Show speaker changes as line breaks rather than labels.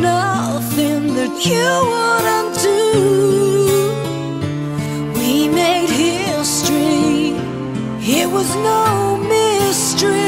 nothing that you wouldn't do. We made history. It was no mystery.